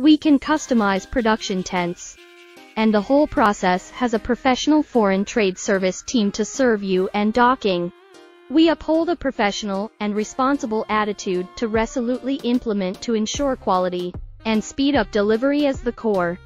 We can customize production tents. And the whole process has a professional foreign trade service team to serve you and docking. We uphold a professional and responsible attitude to resolutely implement to ensure quality and speed up delivery as the core.